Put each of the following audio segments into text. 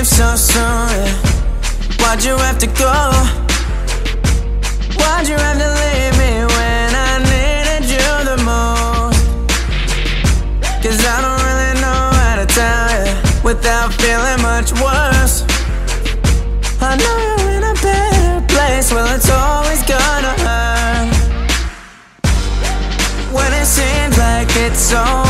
leave so soon? Why'd you have to go? Why'd you have to leave me when I needed you the most? Cause I don't really know how to tell you without feeling much worse. I know you're in a better place, well, it's always gonna hurt. When it seems like it's over,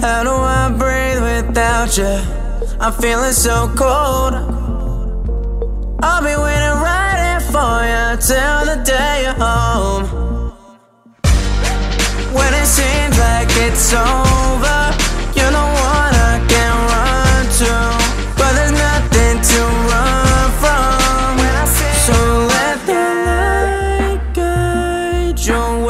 How do I breathe without you? I'm feeling so cold. I'll be waiting right here for you till the day you're home. When it seems like it's over, you're the one I can run to. But there's nothing to run from. So let the light guide your way.